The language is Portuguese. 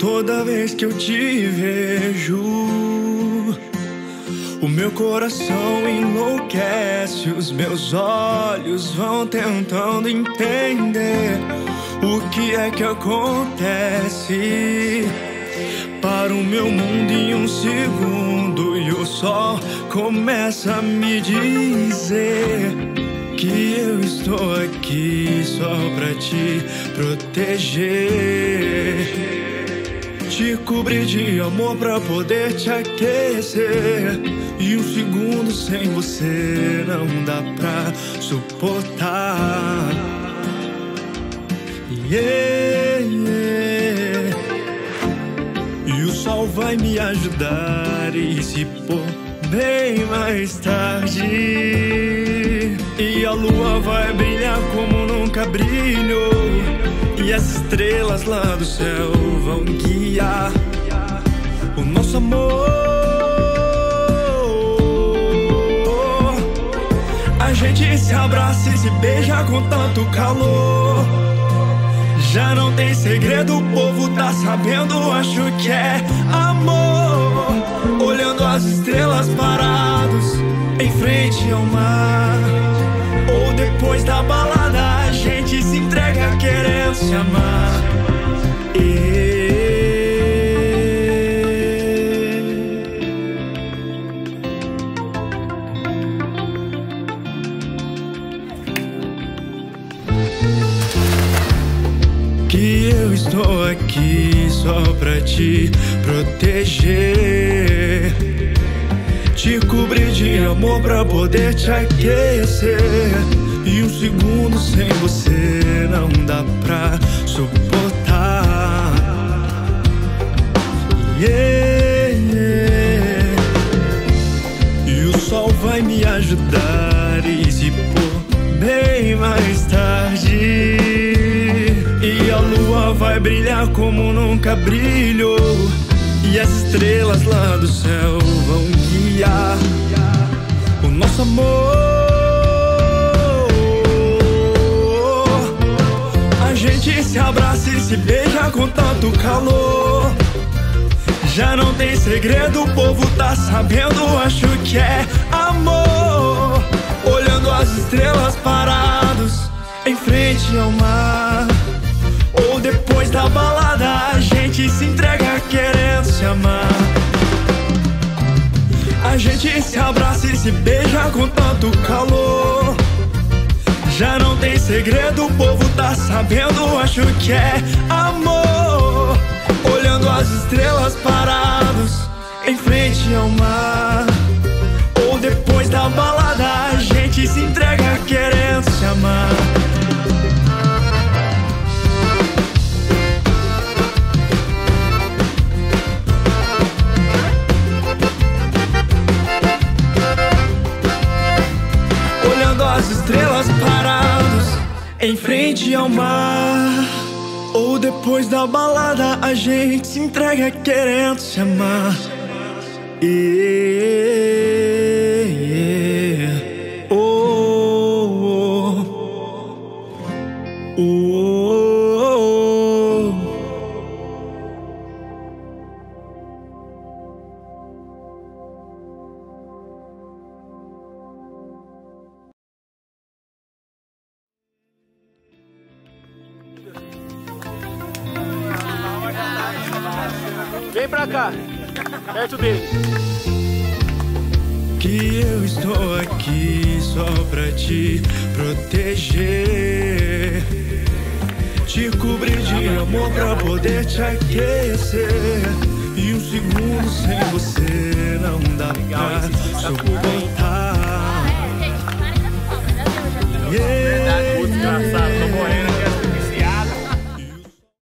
Toda vez que eu te vejo, o meu coração enlouquece, os meus olhos vão tentando entender o que é que acontece. Para o meu mundo em um segundo e o sol começa a me dizer que eu estou aqui só pra te proteger. Te cobrir de amor pra poder te aquecer. E um segundo sem você não dá pra suportar. Yeah, yeah. E o sol vai me ajudar e se pôr bem mais tarde. E a lua vai brilhar como nunca brilhou. E as estrelas lá do céu vão guiar o nosso amor. A gente se abraça e se beija com tanto calor. Já não tem segredo, o povo tá sabendo, acho que é amor. Olhando as estrelas parados em frente ao mar. Se amar. Que eu estou aqui só pra te proteger. Te cobrir de amor pra poder te aquecer. E um segundo sem você vai me ajudar e se pôr bem mais tarde. E a lua vai brilhar como nunca brilhou. E as estrelas lá do céu vão guiar o nosso amor. A gente se abraça e se beija com tanto calor. Já não tem segredo, o povo tá sabendo, acho que é amor. Olhando as estrelas parados em frente ao mar. Ou depois da balada, a gente se entrega querendo se amar. A gente se abraça e se beija com tanto calor. Já não tem segredo, o povo tá sabendo, acho que é amor. As estrelas parados em frente ao mar. Ou depois da balada, a gente se entrega querendo se amar. Olhando as estrelas parados em frente ao mar. Ou depois da balada a gente se entrega querendo se amar. Yeah. Pra cá, perto dele. Que eu estou aqui só pra te proteger. Te cobrir de amor pra poder te aquecer. E um segundo sem você não dá pra suportar. Verdade,